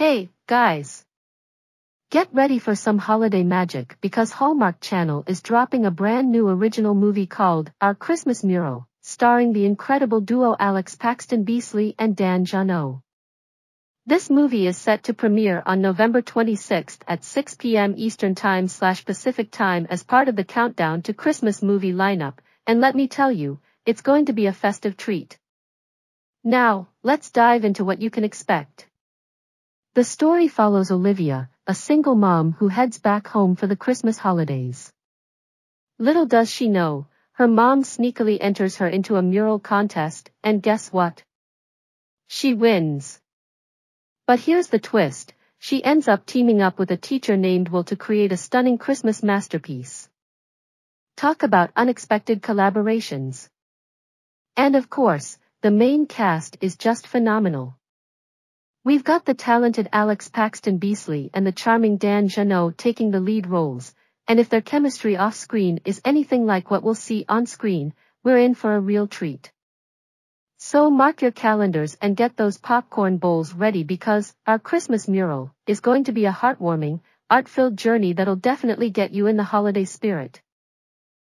Hey, guys! Get ready for some holiday magic because Hallmark Channel is dropping a brand new original movie called Our Christmas Mural, starring the incredible duo Alex Paxton Beasley and Dan Jeannotte. This movie is set to premiere on November 26 at 6 p.m. Eastern Time slash Pacific Time as part of the countdown to Christmas movie lineup, and let me tell you, it's going to be a festive treat. Now, let's dive into what you can expect. The story follows Olivia, a single mom who heads back home for the Christmas holidays. Little does she know, her mom sneakily enters her into a mural contest, and guess what? She wins. But here's the twist, she ends up teaming up with a teacher named Will to create a stunning Christmas masterpiece. Talk about unexpected collaborations. And of course, the main cast is just phenomenal. We've got the talented Alex Paxton Beasley and the charming Dan Jeannotte taking the lead roles, and if their chemistry off-screen is anything like what we'll see on-screen, we're in for a real treat. So mark your calendars and get those popcorn bowls ready because our Christmas mural is going to be a heartwarming, art-filled journey that'll definitely get you in the holiday spirit.